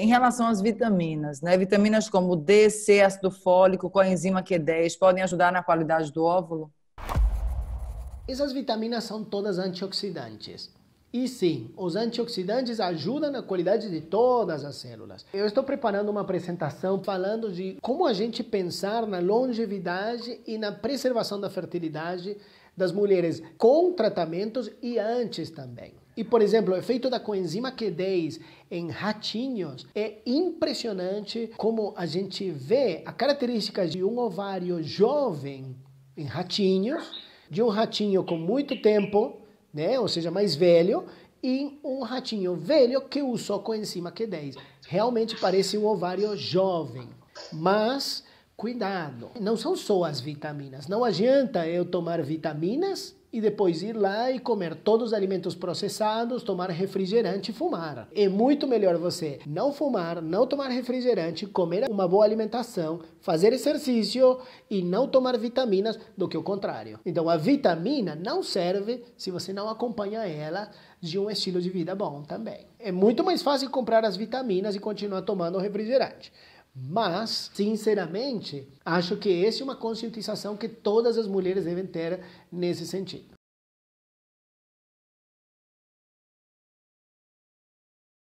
Em relação às vitaminas, né? Vitaminas como D, C, ácido fólico, coenzima Q10 podem ajudar na qualidade do óvulo? Essas vitaminas são todas antioxidantes. E sim, os antioxidantes ajudam na qualidade de todas as células. Eu estou preparando uma apresentação falando de como a gente pensar na longevidade e na preservação da fertilidade das mulheres com tratamentos e antes também. E, por exemplo, o efeito da coenzima Q10 em ratinhos é impressionante como a gente vê a característica de um ovário jovem em ratinhos, de um ratinho com muito tempo né? Ou seja, mais velho, e um ratinho velho que usou coenzima Q10. Realmente parece um ovário jovem, mas cuidado, não são só as vitaminas. Não adianta eu tomar vitaminas e depois ir lá e comer todos os alimentos processados, tomar refrigerante e fumar. É muito melhor você não fumar, não tomar refrigerante, comer uma boa alimentação, fazer exercício e não tomar vitaminas do que o contrário. Então a vitamina não serve se você não acompanha ela de um estilo de vida bom também. É muito mais fácil comprar as vitaminas e continuar tomando refrigerante. Mas, sinceramente, acho que essa é uma conscientização que todas as mulheres devem ter nesse sentido.